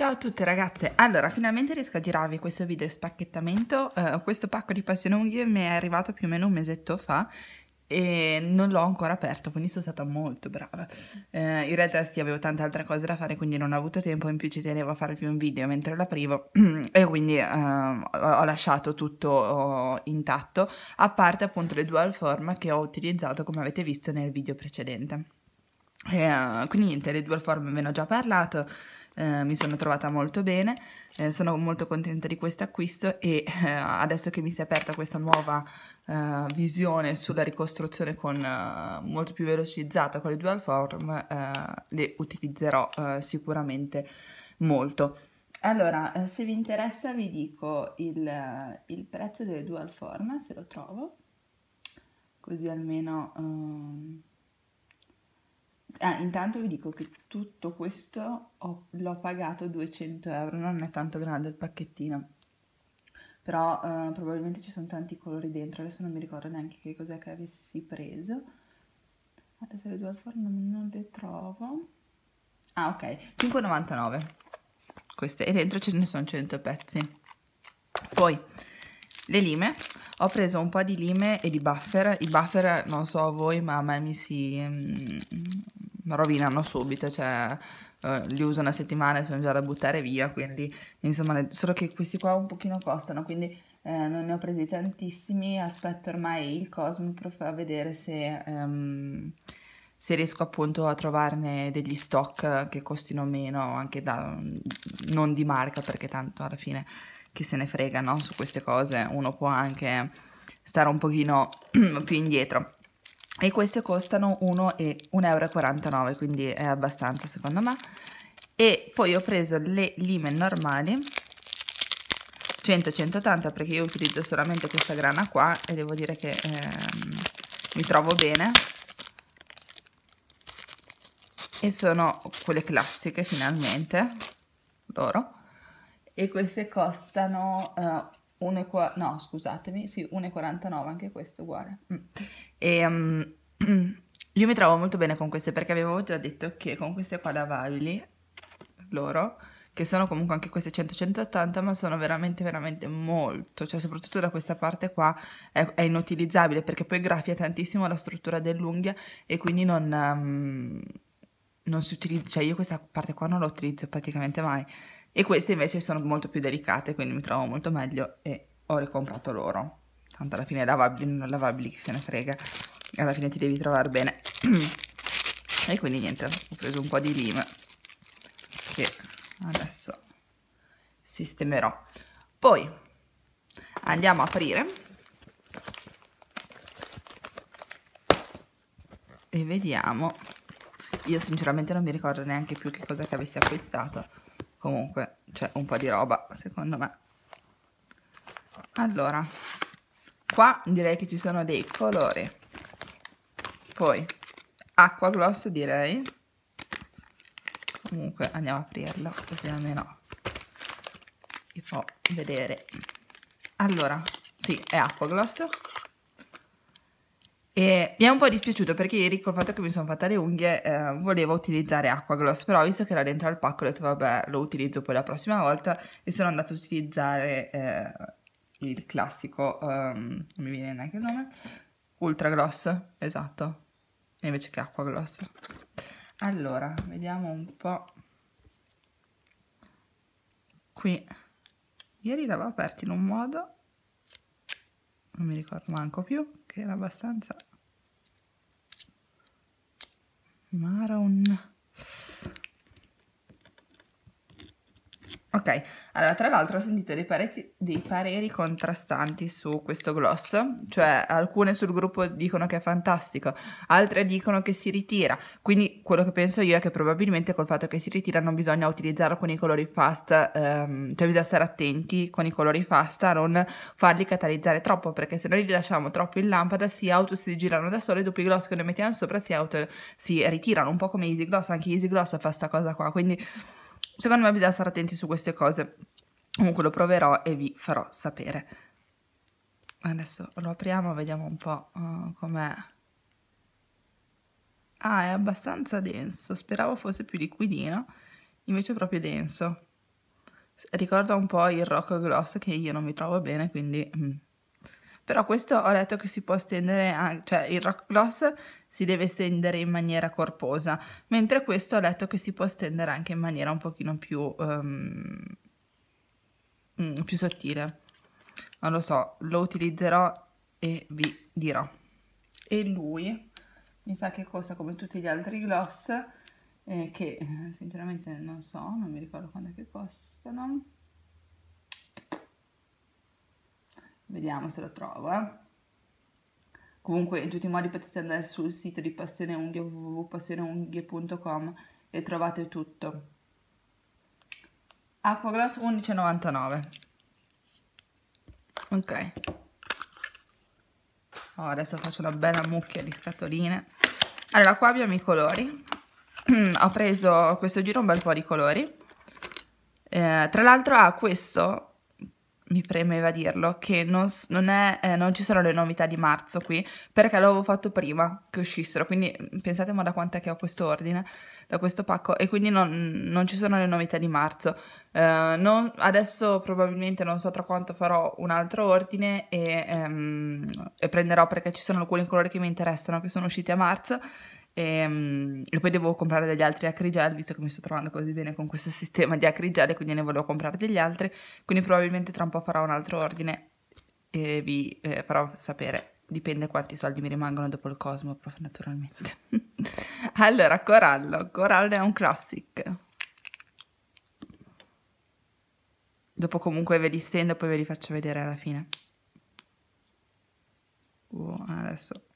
Ciao a tutte ragazze, allora finalmente riesco a girarvi questo video spacchettamento, uh, questo pacco di passione unghie mi è arrivato più o meno un mesetto fa e non l'ho ancora aperto, quindi sono stata molto brava. Uh, in realtà sì, avevo tante altre cose da fare, quindi non ho avuto tempo, in più ci tenevo a farvi un video mentre l'aprivo e quindi uh, ho lasciato tutto intatto, a parte appunto le dual form che ho utilizzato come avete visto nel video precedente. E, quindi niente, le dual form ve ne ho già parlato, eh, mi sono trovata molto bene, eh, sono molto contenta di questo acquisto e eh, adesso che mi si è aperta questa nuova eh, visione sulla ricostruzione con, eh, molto più velocizzata con le dual form, eh, le utilizzerò sicuramente molto. Allora, se vi interessa vi dico il, il, prezzo delle dual form, se lo trovo, così almeno... Um Ah, intanto vi dico che tutto questo ho, l'ho pagato 200 euro, non è tanto grande il pacchettino, però eh, probabilmente ci sono tanti colori dentro, adesso non mi ricordo neanche che cos'è che avessi preso. Adesso le due al forno non le trovo. Ah ok, 5,99 queste e dentro ce ne sono 100 pezzi. Poi le lime, ho preso un po' di lime e di buffer, i buffer non so voi ma a me mi si... Rovinano subito, cioè uh, li uso una settimana e sono già da buttare via, quindi insomma, solo che questi qua un pochino costano, quindi eh, non ne ho presi tantissimi, aspetto ormai il Cosmoprof a vedere se, um, se riesco appunto a trovarne degli stock che costino meno, anche da, non di marca, perché tanto alla fine chi se ne frega, no? Su queste cose uno può anche stare un pochino più indietro e queste costano 1,49 euro quindi è abbastanza secondo me. E poi ho preso le lime normali 100-180 perché io utilizzo solamente questa grana qua e devo dire che ehm, mi trovo bene. E sono quelle classiche finalmente loro e queste costano uh, 1,49 no scusatemi sì 1,49 anche questo uguale. Mm. e um, io mi trovo molto bene con queste perché avevo già detto che con queste qua lavabili loro che sono comunque anche queste 100-180 ma sono veramente veramente molto cioè soprattutto da questa parte qua è, è, inutilizzabile perché poi graffia tantissimo la struttura dell'unghia e quindi non, um, non si utilizza cioè io questa parte qua non la utilizzo praticamente mai. E queste invece sono molto più delicate quindi mi trovo molto meglio e ho ricomprato loro. Tanto alla fine lavabili non lavabili chi se ne frega alla fine ti devi trovare bene. E quindi niente ho preso un po' di lima che adesso sistemerò. Poi andiamo a aprire e vediamo. Io sinceramente non mi ricordo neanche più che cosa che avessi acquistato. Comunque c'è un po' di roba secondo me. Allora qua direi che ci sono dei colori poi acqua gloss direi. Comunque andiamo a aprirla così almeno vi può vedere. Allora sì è acqua gloss e mi è un po' dispiaciuto perché ieri col fatto che mi sono fatta le unghie eh, volevo utilizzare acqua gloss, però visto che era dentro al pacco ho detto vabbè lo utilizzo poi la prossima volta. E sono andata a utilizzare eh, il classico, um, non mi viene neanche il nome, Ultra Gloss, esatto, invece che acqua gloss. Allora, vediamo un po'. Qui, ieri l'avevo aperto in un modo, non mi ricordo manco più, che era abbastanza Maroon. Ok, allora tra l'altro ho sentito dei, pareti, dei, pareri contrastanti su questo gloss, cioè alcune sul gruppo dicono che è fantastico, altre dicono che si ritira, quindi quello che penso io è che probabilmente col fatto che si ritira non bisogna utilizzarlo con i colori fast, ehm, cioè bisogna stare attenti con i colori fast a non farli catalizzare troppo, perché se noi li lasciamo troppo in lampada si auto si girano da soli, dopo i gloss che noi mettiamo sopra si auto si ritirano, un po' come Easy Gloss, anche Easy Gloss fa questa cosa qua, quindi secondo me bisogna stare attenti su queste cose. Comunque lo proverò e vi farò sapere. Adesso lo apriamo, vediamo un po' uh, com'è. Ah, è abbastanza denso. Speravo fosse più liquidino, invece è proprio denso. ricorda un po' il rock gloss che io non mi trovo bene, quindi... Mm. Però questo ho letto che si può stendere, anche, cioè il rock gloss si deve stendere in maniera corposa, mentre questo ho letto che si può stendere anche in maniera un pochino più, um, più sottile. Non lo so, lo utilizzerò e vi dirò. E lui mi sa che costa come tutti gli altri gloss, eh, che sinceramente non so, non mi ricordo quando è che costano. Vediamo se lo trovo, eh. Comunque, in tutti i modi potete andare sul sito di Passione Unghie www.passioneunghie.com e trovate tutto. Acqua Gloss 11,99 Ok. Oh, adesso faccio una bella mucchia di scatoline. Allora, qua abbiamo i colori. Ho preso questo giro un bel po' di colori. Eh, tra l'altro ha questo mi premeva dirlo, che non, non, è, eh, non, ci sono le novità di marzo qui, perché l'avevo fatto prima che uscissero, quindi mm, pensate ma da quant'è che ho questo ordine, da questo pacco, e quindi non, non ci sono le novità di marzo. Eh, adesso probabilmente non so tra quanto farò un altro ordine e, ehm, e prenderò perché ci sono alcuni colori che mi interessano che sono usciti a marzo e, ehm, e, poi devo comprare degli altri acrigel visto che mi sto trovando così bene con questo sistema di acrigel quindi ne volevo comprare degli altri. Quindi probabilmente tra un po' farò un altro ordine e vi eh, farò sapere. Dipende quanti soldi mi rimangono dopo il Cosmo naturalmente. Allora Corallo. Corallo è un classic. Dopo comunque ve li stendo poi ve li faccio vedere alla fine. Uh, adesso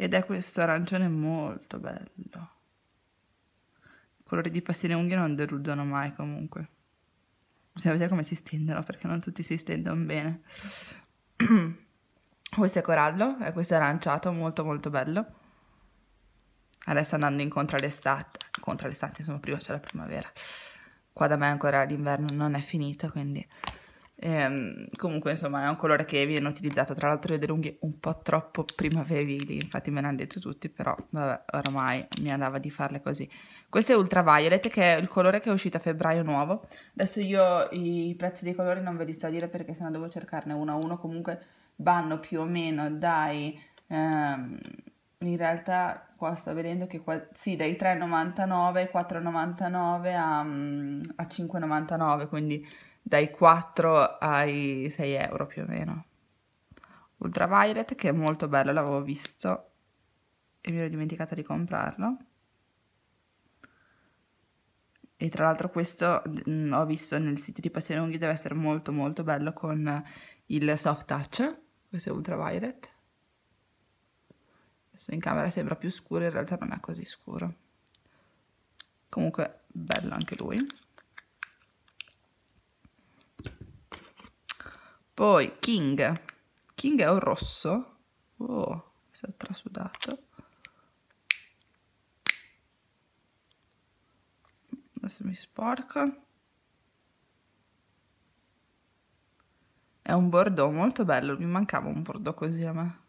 ed è questo arancione molto bello. I colori di passione unghie non deludono mai comunque. Bisogna vedere come si stendono perché non tutti si stendono bene. questo è corallo e questo è aranciato, molto molto bello. Adesso andando incontro all'estate, incontro all'estate insomma prima c'è la primavera. Qua da me ancora l'inverno non è finito quindi Ehm, comunque, insomma, è un colore che viene utilizzato tra l'altro delle unghie un po' troppo primaverili, infatti me l'hanno detto tutti, però vabbè, oramai mi andava di farle così. Questo è Ultraviolet, che è il colore che è uscito a febbraio nuovo. Adesso io i prezzi dei colori non ve li sto a dire perché sennò devo cercarne uno a uno, comunque vanno più o meno dai... Ehm, in realtà qua sto vedendo che qua, sì, dai 3,99, 4,99 a, a 5,99, quindi dai 4 ai 6 euro più o meno. Ultraviolet che è molto bello, l'avevo visto e mi ero dimenticata di comprarlo. E tra l'altro questo mh, mm, ho visto nel sito di Passione Unghie deve essere molto molto bello con il soft touch. Questo è Ultraviolet. Adesso in camera sembra più scuro, in realtà non è così scuro. Comunque bello anche lui. Poi King. King è un rosso. Oh, questo è trasudato. Adesso mi sporco. È un bordeaux molto bello, mi mancava un bordeaux così a me.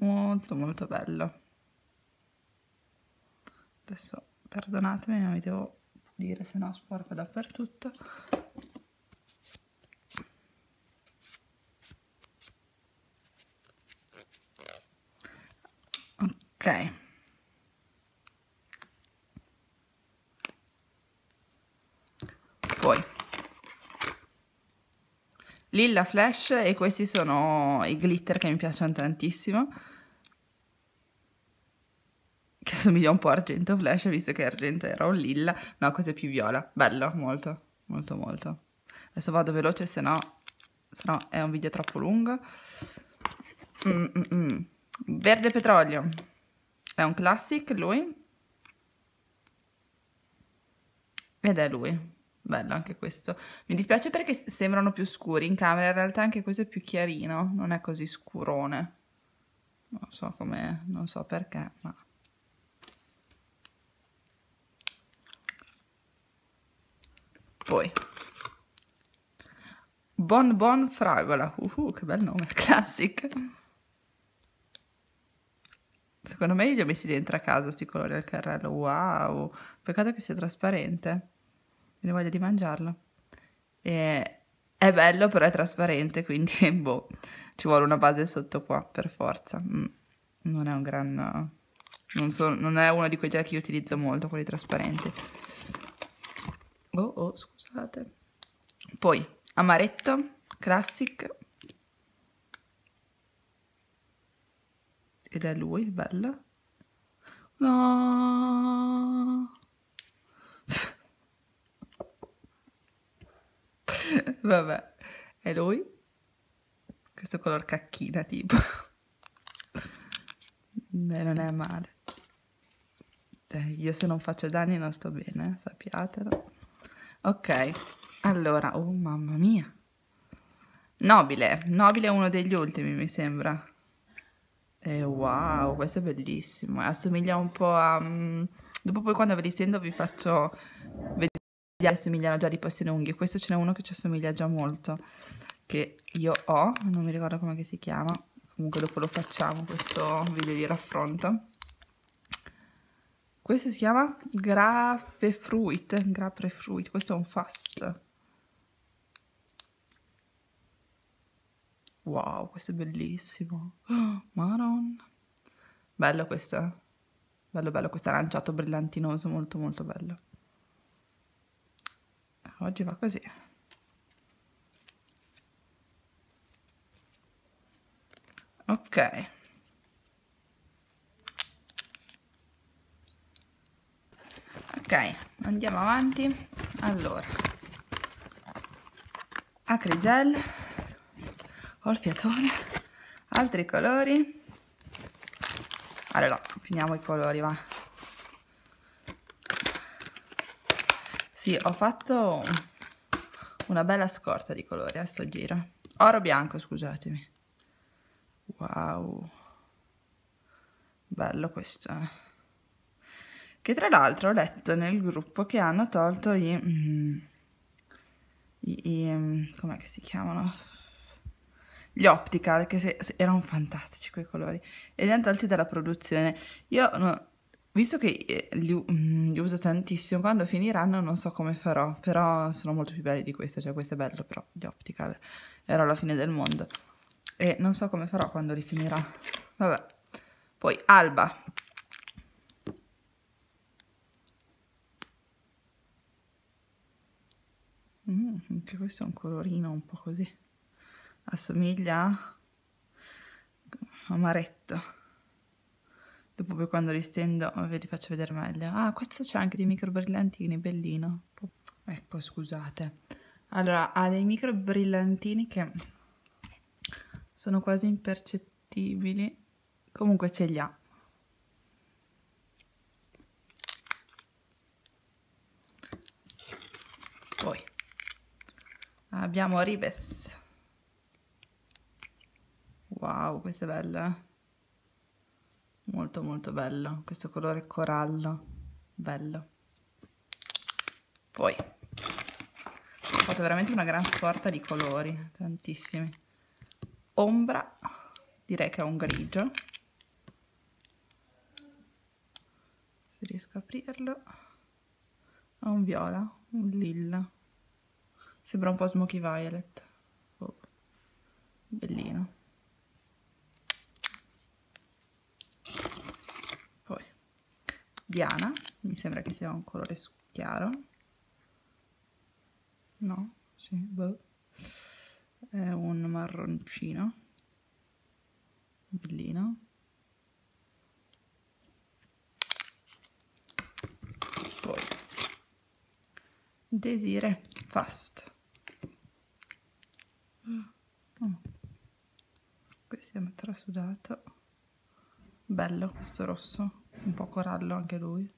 Molto molto bello. Adesso perdonatemi, ma mi devo pulire, se no sporco dappertutto. Poi. Lilla Flash e questi sono i glitter che mi piacciono tantissimo. Che somiglia un po' a Argento Flash visto che Argento era un lilla. No questo è più viola. Bello molto molto molto. Adesso vado veloce se no è un video troppo lungo. Mm -mm -mm. verde petrolio è un classic lui. Ed è lui. Bello anche questo. Mi dispiace perché sembrano più scuri in camera, in realtà anche questo è più chiarino, non è così scurone. Non so come, non so perché, ma... Poi. Bon Bon Fragola. Uh, uh che bel nome, classic. Secondo me li ho messi dentro a casa questi colori al carrello. Wow! Peccato che sia trasparente. viene voglia di mangiarlo. E è bello, però è trasparente, quindi boh, ci vuole una base sotto qua, per forza. Mm, non è un gran... Non, so, non è uno di quei gel che io utilizzo molto, quelli trasparenti. Oh, oh, scusate. Poi, amaretto, classic. Ed è lui, bello. No! Vabbè, è lui. Questo color cacchina tipo. Beh, non è male. Dai, io se non faccio danni non sto bene, sappiatelo. Ok, allora, oh mamma mia. Nobile, Nobile è uno degli ultimi mi sembra. E wow, questo è bellissimo. Assomiglia un po' a... Um, dopo poi quando ve li stendo vi faccio vedere assomigliano già di passione unghie. Questo ce n'è uno che ci assomiglia già molto, che io ho, non mi ricordo come si chiama. Comunque dopo lo facciamo questo video di raffronto. Questo si chiama Grapefruit, Grapefruit, questo è un fast. Wow, questo è bellissimo. Oh, Madonna. Bello questo. Bello, bello, questo aranciato brillantinoso, molto, molto bello. Oggi va così. Ok. Ok, andiamo avanti. Allora, acrigel ho il fiatone, altri colori. Allora, finiamo i colori, va. Sì, ho fatto una bella scorta di colori, adesso giro. Oro bianco, scusatemi. Wow. Bello questo. Che tra l'altro ho letto nel gruppo che hanno tolto i... Mm, i, i mm, com'è che si chiamano? Gli optical che se, se, erano fantastici quei colori e li hanno tolti dalla produzione. Io no, visto che eh, li, mm, li, uso tantissimo quando finiranno non so come farò però sono molto più belli di questo cioè questo è bello però gli optical era la fine del mondo. E non so come farò quando li finirò vabbè. Poi alba. Mm, anche questo è un colorino un po' così assomiglia a amaretto. Dopo poi quando li stendo ve li faccio vedere meglio. Ah questo c'è anche dei micro brillantini bellino. Ecco scusate. Allora ha dei micro brillantini che sono quasi impercettibili. Comunque ce li ha. Poi abbiamo Ribes Wow, questo è bello, eh? Molto molto bello. Questo colore corallo. Bello. Poi ho fatto veramente una gran scorta di colori, tantissimi. Ombra, direi che è un grigio. Se riesco a aprirlo. Ha un viola, un lilla. Sembra un po' smoky violet. Oh. Bellino. Diana, mi sembra che sia un colore chiaro. No, sì, boh. È un marroncino. Bellino. Poi Desire Fast. Oh. Questo è trasudato. Bello questo rosso un po' corallo anche lui.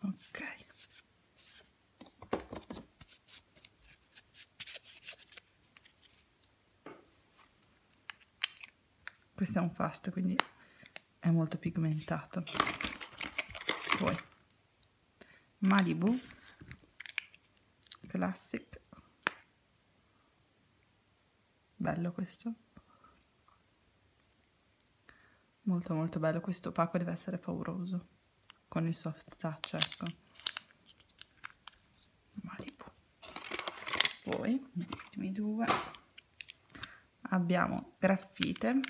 Ok. Questo è un fast quindi è molto pigmentato. Poi Malibu Classic bello questo. Molto molto bello. Questo pacco deve essere pauroso. Con il soft touch ecco. Malibu poi gli ultimi due. Abbiamo graffite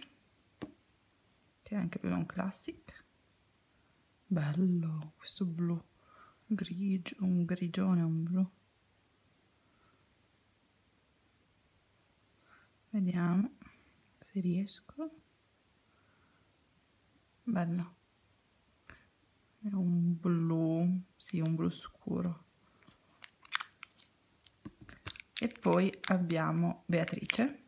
che è anche più un classic. Bello questo blu. Grigio un grigione un blu vediamo se riesco. Bello. È un blu sì un blu scuro. E poi abbiamo Beatrice.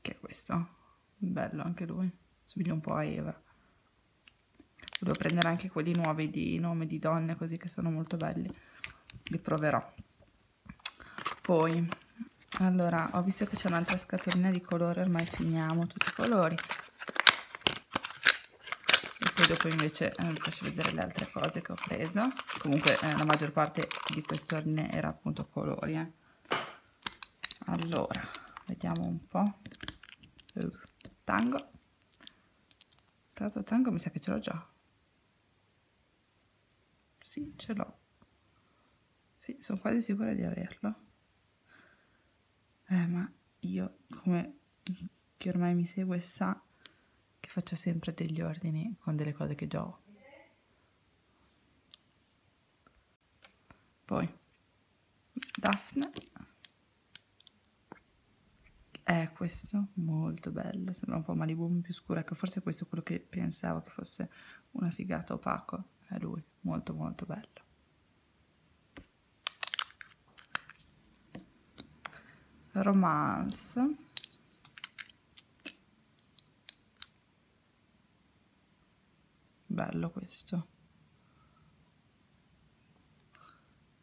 Che è questo? Bello anche lui. Somiglia un po' a Eva. Volevo prendere anche quelli nuovi di nome di donne così che sono molto belli. Li proverò poi. Allora ho visto che c'è un'altra scatolina di colore ormai finiamo tutti i colori. E poi dopo invece eh, vi faccio vedere le altre cose che ho preso. Comunque eh, la maggior parte di questo ordine era appunto colori eh. allora vediamo un po' uh, tango. Tanto tango mi sa che ce l'ho già. Sì ce l'ho. Sì sono quasi sicura di averlo eh, ma io, come chi ormai mi segue sa che faccio sempre degli ordini con delle cose che già ho. Poi, Daphne. È questo, molto bello, sembra un po' Malibu più scuro, ecco forse questo è quello che pensavo che fosse una figata opaco, è lui, molto molto bello. Romance. Bello questo.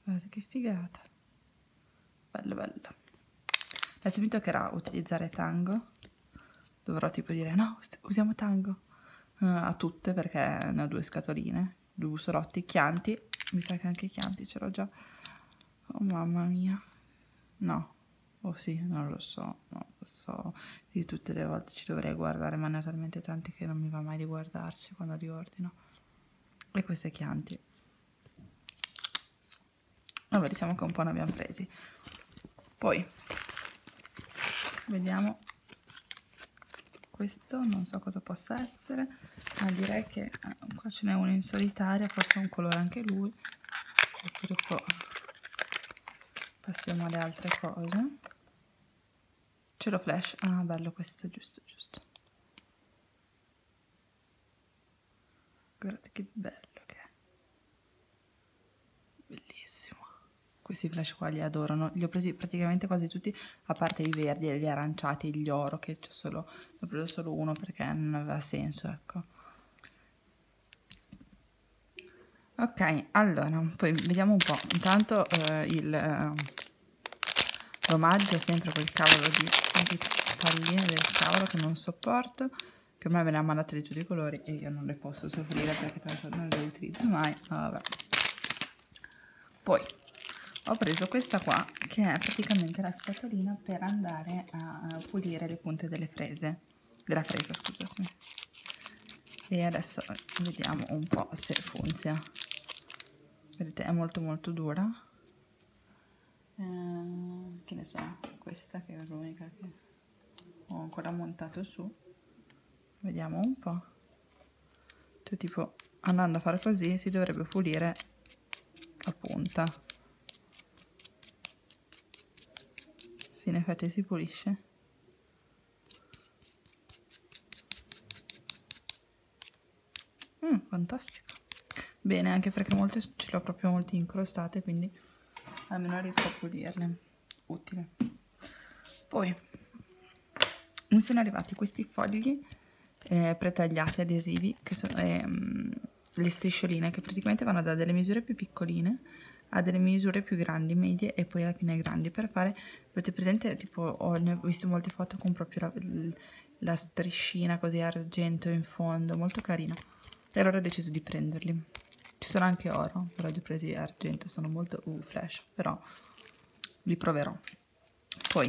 Guardate che figata. Bello bello. Adesso mi toccherà utilizzare tango. Dovrò tipo dire no usiamo tango. Uh, a tutte perché ne ho due scatoline. Due bussolotti chianti. Mi sa che anche chianti ce l'ho già. Oh mamma mia. No Oh sì, non lo so, non lo so. Di tutte le volte ci dovrei guardare, ma ne ho talmente tanti che non mi va mai di guardarci quando li ordino. E queste chianti. Vabbè, diciamo che un po' ne abbiamo presi. Poi, vediamo. Questo non so cosa possa essere, ma direi che eh, qua ce n'è uno in solitaria, forse un colore anche lui. E dopo passiamo alle altre cose ce l'ho flash. Ah bello questo giusto giusto. Guardate che bello che è. Bellissimo. Questi flash qua li adorano. Li ho presi praticamente quasi tutti a parte i verdi e gli aranciati gli oro che c'ho solo ne ho preso solo uno perché non aveva senso ecco. Ok allora poi vediamo un po' intanto eh, il eh, l'omaggio sempre quel cavolo di, di palline del cavolo che non sopporto che ormai me ne ha mandate di tutti i colori e io non le posso soffrire perché tanto non le utilizzo mai. Vabbè. poi ho preso questa qua che è praticamente la scatolina per andare a pulire le punte delle frese della fresa scusatemi e adesso vediamo un po' se funziona. Vedete è molto molto dura eh, che ne so questa che è l'unica che ho ancora montato su. Vediamo un po' cioè tipo andando a fare così si dovrebbe pulire la punta. Sì in effetti si pulisce. Mm, fantastico. Bene anche perché molte ce l'ho proprio molto incrostate quindi almeno riesco a pulirle. Utile. Poi mi sono arrivati questi fogli eh, pretagliati adesivi che sono eh, le striscioline che praticamente vanno da delle misure più piccoline a delle misure più grandi, medie e poi alla fine grandi. Per fare, avete presente, tipo ho, ho visto molte foto con proprio la, la striscina così argento in fondo, molto carina e allora ho deciso di prenderli ci sono anche oro, però li ho presi argento, sono molto uh, flash, però li proverò. Poi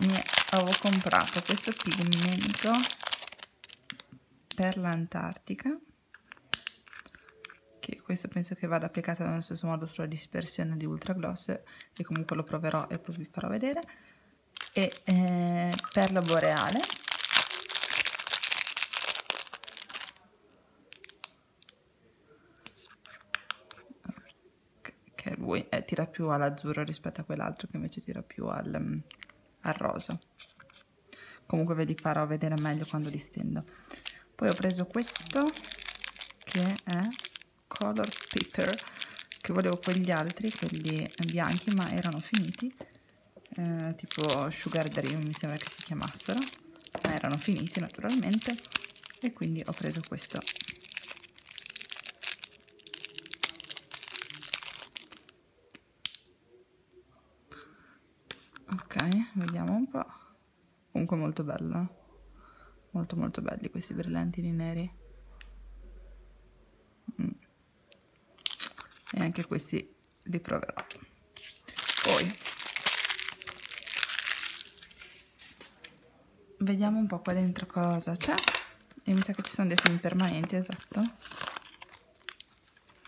mi avevo comprato questo pigmento per l'Antartica che questo penso che vada applicato nello stesso modo sulla dispersione di Ultra Gloss e comunque lo proverò e poi vi farò vedere e eh, per la boreale che eh, tira più all'azzurro rispetto a quell'altro che invece tira più al, mm, al rosa. Comunque ve li farò vedere meglio quando li stendo. Poi ho preso questo che è color paper che volevo quegli altri quelli bianchi ma erano finiti. Eh, tipo sugar dream mi sembra che si chiamassero ma erano finiti naturalmente. E quindi ho preso questo ok vediamo un po' comunque molto bello molto molto belli questi brillantini neri. Mm. e anche questi li proverò. Poi vediamo un po' qua dentro cosa c'è. E mi sa che ci sono dei semi permanenti esatto.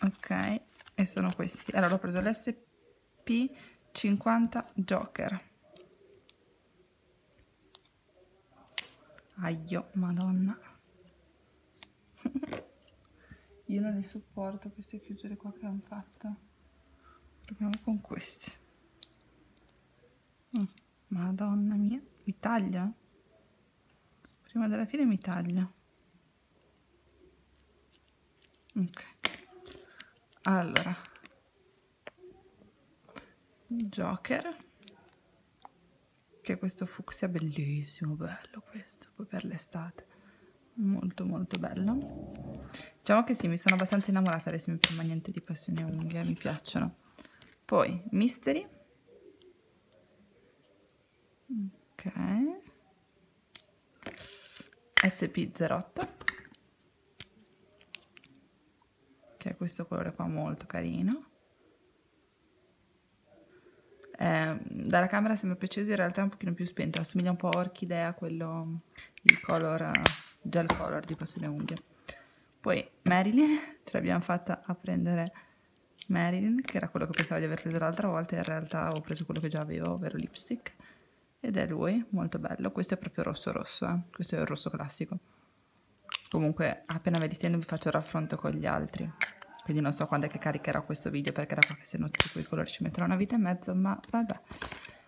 Ok e sono questi. Allora ho preso l'SP50 Joker Aio, madonna. Io non li sopporto queste chiusure qua che hanno fatto. Proviamo con questi. Oh, madonna mia, mi taglia? Prima della fine mi taglia. Ok. Allora. Joker che questo fucsia bellissimo, bello questo, poi per l'estate. Molto molto bello. Diciamo che sì, mi sono abbastanza innamorata dei semi permanenti di passione unghie, mi piacciono. Poi Mystery. Ok. SP08. Che è questo colore qua molto carino. Eh, dalla camera sembra acceso, in realtà è un pochino più spento, assomiglia un po' a Orchidea, quello, il color, gel color di Passione Unghie. Poi Marilyn, ce l'abbiamo fatta a prendere Marilyn, che era quello che pensavo di aver preso l'altra volta, in realtà ho preso quello che già avevo, ovvero lipstick, ed è lui, molto bello. Questo è proprio rosso rosso, eh? questo è il rosso classico. Comunque, appena ve li stendo vi faccio il raffronto con gli altri quindi non so quando è che caricherò questo video perché da qua che se no tutti quei colori ci metterò una vita e mezzo ma vabbè.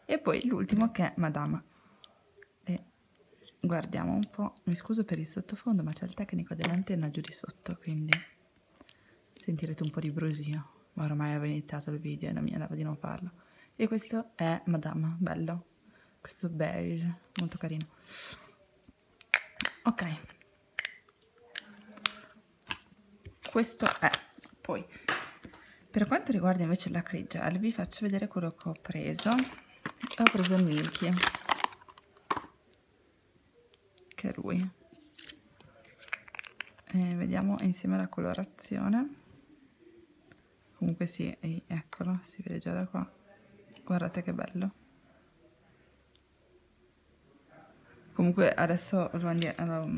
E poi l'ultimo che è Madama. E guardiamo un po' mi scuso per il sottofondo ma c'è il tecnico dell'antenna giù di sotto quindi sentirete un po' di brusio. Ma ormai avevo iniziato il video e non mi andava di non farlo. E questo è Madama, bello. Questo beige, molto carino. Ok. Questo è poi. Per quanto riguarda invece la gel vi faccio vedere quello che ho preso. Ho preso il Milky. Che è lui. E vediamo insieme la colorazione. Comunque sì, eccolo, si vede già da qua. Guardate che bello. Comunque adesso lo andiamo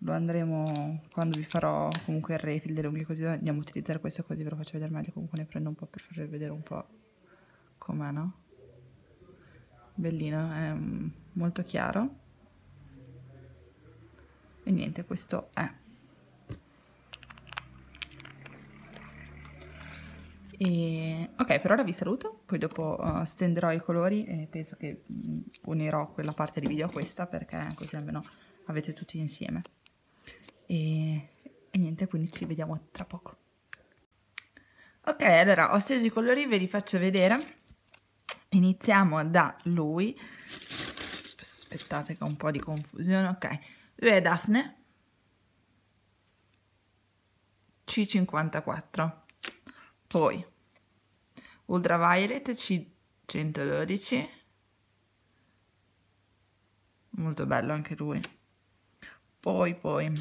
lo andremo quando vi farò comunque il refill delle unghie così andiamo a utilizzare questo così ve lo faccio vedere meglio. Comunque ne prendo un po' per farvi vedere un po' com'è no? bellino è mm, molto chiaro. E niente questo è. E, ok per ora vi saluto poi dopo uh, stenderò i colori e penso che mm, unirò quella parte di video a questa perché così almeno avete tutti insieme e, e niente, quindi ci vediamo tra poco. Ok, allora ho steso i colori, ve li faccio vedere. Iniziamo da lui. Aspettate che ho un po' di confusione. Ok, lui è Daphne. C54. Poi Ultraviolet C112. Molto bello anche lui. Poi, poi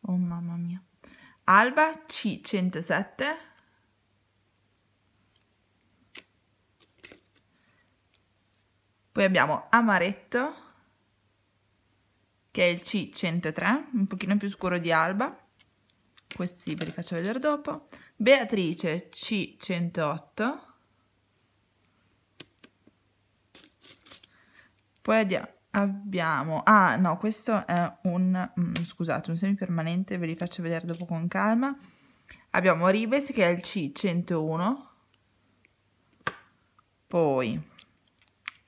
oh mamma mia. Alba C107. Poi abbiamo Amaretto, che è il C103, un pochino più scuro di Alba. Questi ve li faccio vedere dopo. Beatrice C108. Poi abbiamo... Ah, no, questo è un... Mm, scusate, un semipermanente, ve li faccio vedere dopo con calma. Abbiamo Ribes che è il C101. Poi,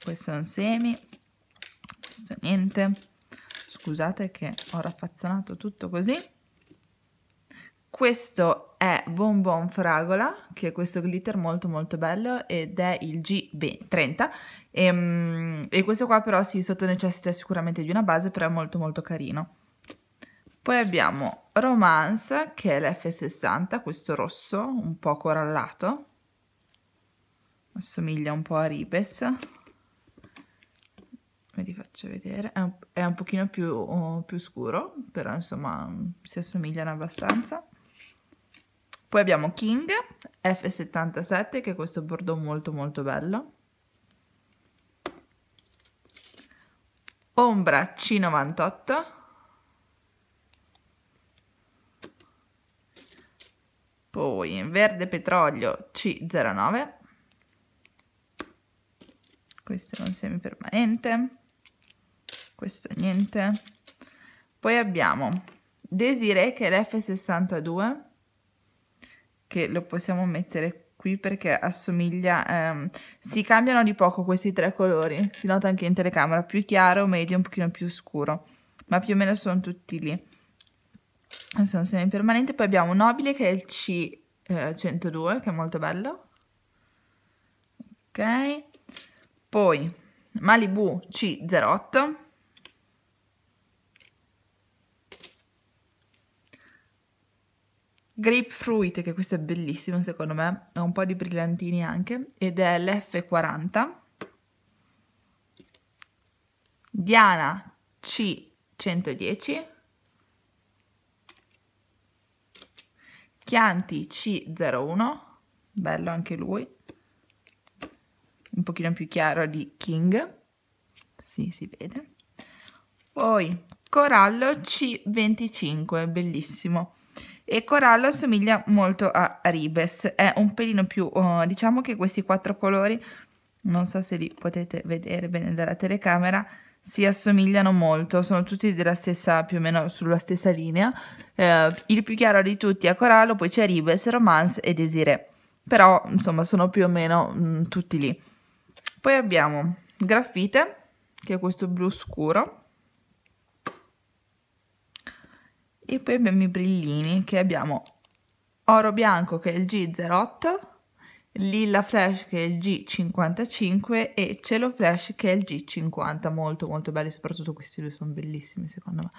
questo è un semi. Questo niente. Scusate che ho raffazzonato tutto così. Questo è Bonbon Fragola, che è questo glitter molto molto bello ed è il G30 e, ehm, e questo qua però si sotto necessita sicuramente di una base, però è molto molto carino. Poi abbiamo Romance, che è l'F60, questo rosso, un po' corallato. Assomiglia un po' a Ribes. Ve li faccio vedere. È un, è un pochino più, uh, più scuro, però insomma si assomigliano abbastanza. Poi abbiamo King F77 che è questo bordeaux molto molto bello. Ombra C98. Poi verde petrolio C09. Questo è un semipermanente. Questo niente. Poi abbiamo Desiree che è l'F62 che lo possiamo mettere qui perché assomiglia, ehm, si cambiano di poco questi tre colori, si nota anche in telecamera, più chiaro, medio, un pochino più scuro, ma più o meno sono tutti lì. Sono semi permanenti, poi abbiamo Nobile che è il C102, eh, che è molto bello. Ok, poi Malibu C08 Grapefruit, che questo è bellissimo secondo me, ha un po' di brillantini anche, ed è l'F40. Diana C110. Chianti C01, bello anche lui, un pochino più chiaro di King, sì si vede. Poi Corallo C25, bellissimo e Corallo assomiglia molto a Ribes, è un pelino più, oh, diciamo che questi quattro colori, non so se li potete vedere bene dalla telecamera, si assomigliano molto, sono tutti della stessa, più o meno sulla stessa linea, eh, il più chiaro di tutti è Corallo, poi c'è Ribes, Romance e Desiree, però insomma sono più o meno mh, mm, tutti lì. Poi abbiamo Graffite, che è questo blu scuro, e poi abbiamo i brillini che abbiamo oro bianco che è il G08 lilla flash che è il G55 e cielo flash che è il G50 molto molto belli soprattutto questi due sono bellissimi secondo me.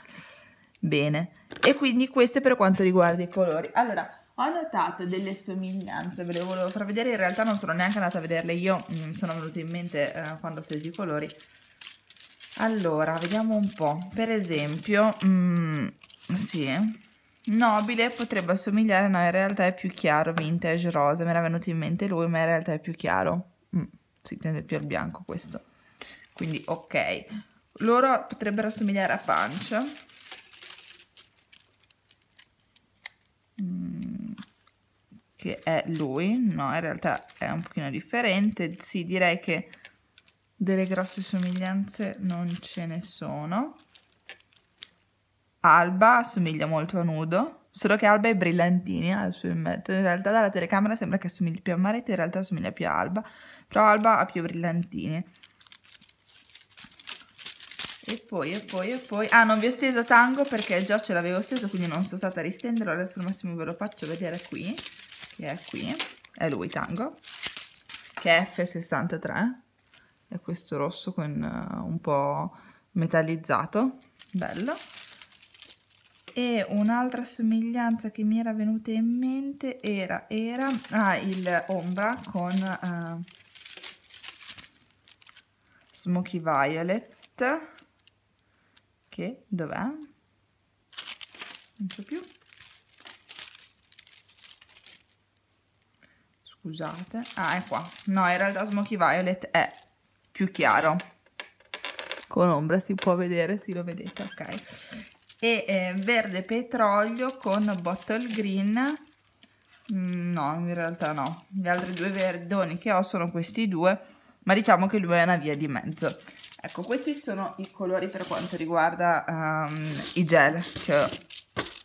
Bene. E quindi queste per quanto riguarda i colori. Allora ho notato delle somiglianze ve le volevo far vedere. In realtà non sono neanche andata a vederle. Io mi mm, sono venute in mente eh, quando ho steso i colori. Allora vediamo un po' per esempio mm, sì. Nobile potrebbe assomigliare, no, in realtà è più chiaro, vintage rosa, mi era venuto in mente lui, ma in realtà è più chiaro. Mm, si tende più al bianco questo. Quindi ok. Loro potrebbero assomigliare a Punch. Mm, che è lui, no, in realtà è un pochino differente. Sì, direi che delle grosse somiglianze non ce ne sono. Alba assomiglia molto a Nudo, solo che Alba è brillantini al mezzo. In realtà dalla telecamera sembra che assomigli più a Maretto, in realtà assomiglia più a Alba, però Alba ha più brillantini. E poi, e poi, e poi... Ah, non vi ho steso Tango perché già ce l'avevo steso, quindi non sono stata a ristenderlo. Adesso al massimo ve lo faccio vedere qui, che è qui. È lui, Tango, che è F63. È questo rosso con uh, un po' metallizzato. Bello. E un'altra somiglianza che mi era venuta in mente era, era ah, il ombra con uh, Smoky Violet che dov'è? Non so più. Scusate. Ah, è qua. No, in realtà Smoky Violet è più chiaro. con ombra si può vedere, sì lo vedete, ok. E eh, verde petrolio con bottle green, mm, no in realtà no, gli altri due verdoni che ho sono questi due, ma diciamo che lui è una via di mezzo. Ecco, questi sono i colori per quanto riguarda um, i gel che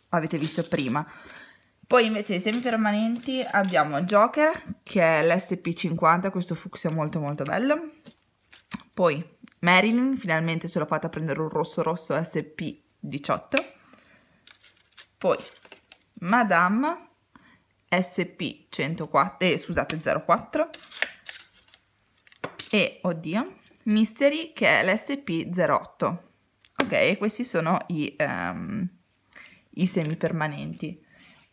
avete visto prima. Poi invece i semi permanenti abbiamo Joker che è l'SP50, questo fucsia molto molto bello. Poi Marilyn, finalmente ce l'ho fatta prendere un rosso rosso SP18. Poi Madame SP104, eh, scusate 04. E, oddio, Mystery che è l'SP08. Ok, questi sono i, um, i semi permanenti.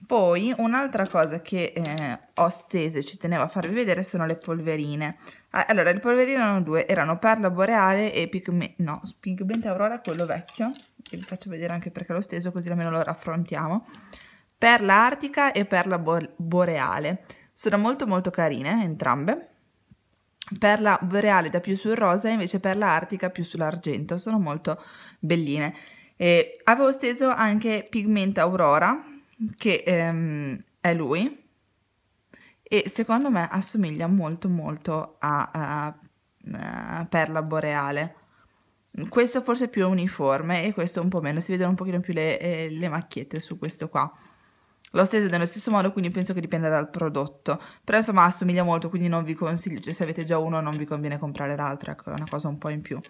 Poi un'altra cosa che eh, ho steso e ci tenevo a farvi vedere sono le polverine. Allora, le polverine erano due, erano Perla Boreale e Pigment, no, Pigment Aurora, quello vecchio, e vi faccio vedere anche perché l'ho steso così almeno lo raffrontiamo. Perla Artica e Perla Boreale. Sono molto molto carine entrambe. Perla Boreale da più sul rosa e invece Perla Artica più sull'argento, sono molto belline. E avevo steso anche Pigment Aurora, che ehm, è lui e secondo me assomiglia molto molto a, a, a Perla Boreale. Questo forse è più uniforme e questo un po' meno, si vedono un pochino più le, eh, le macchiette su questo qua. L'ho steso nello stesso modo, quindi penso che dipenda dal prodotto. Però insomma assomiglia molto, quindi non vi consiglio, cioè se avete già uno non vi conviene comprare l'altro, ecco, è una cosa un po' in più.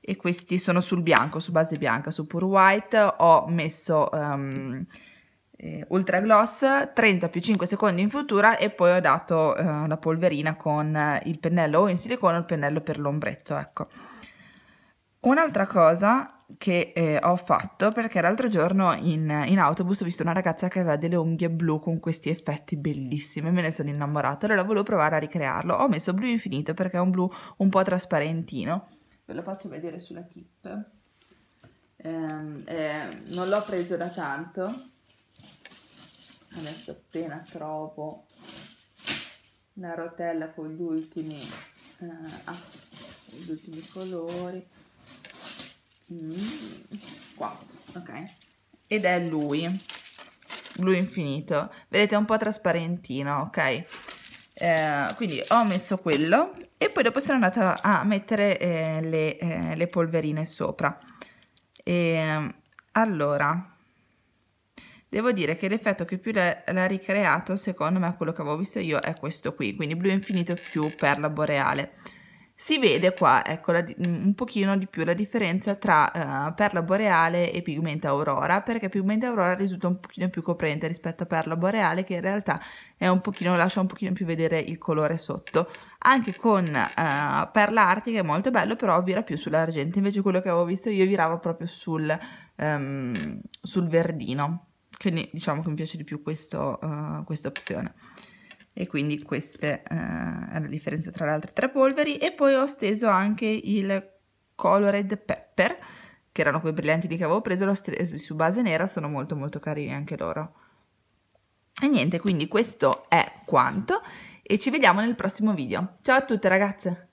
E questi sono sul bianco, su base bianca, su Pure White. Ho messo um, eh, Ultra Gloss 30 più 5 secondi in futura e poi ho dato eh, la polverina con eh, il pennello o in silicone o il pennello per l'ombretto ecco. Un'altra cosa che eh, ho fatto perché l'altro giorno in, in, autobus ho visto una ragazza che aveva delle unghie blu con questi effetti bellissimi me ne sono innamorata allora volevo provare a ricrearlo. Ho messo blu infinito perché è un blu un po' trasparentino. Ve lo faccio vedere sulla tip. Ehm, eh, non l'ho preso da tanto adesso appena trovo la rotella con gli ultimi eh, ah, gli ultimi colori. Mm, qua ok. Ed è lui blu infinito. Vedete è un po' trasparentino ok? Eh, quindi ho messo quello e poi dopo sono andata a mettere eh, le, eh, le polverine sopra. E allora Devo dire che l'effetto che più l'ha ricreato, secondo me, quello che avevo visto io, è questo qui, quindi blu infinito più perla boreale. Si vede qua, ecco, la, un pochino di più la differenza tra uh, perla boreale e pigmento aurora, perché pigmento aurora risulta un pochino più coprente rispetto a perla boreale, che in realtà un pochino, lascia un pochino più vedere il colore sotto. Anche con uh, perla artica è molto bello, però vira più sull'argento, invece quello che avevo visto io virava proprio sul, um, sul verdino quindi diciamo che mi piace di più questo, uh, questa opzione. E quindi questa uh, è la differenza tra le altre tre polveri. E poi ho steso anche il colored pepper che erano quei brillanti che avevo preso l'ho steso su base nera sono molto molto carini anche loro. E niente quindi questo è quanto. E ci vediamo nel prossimo video. Ciao a tutte ragazze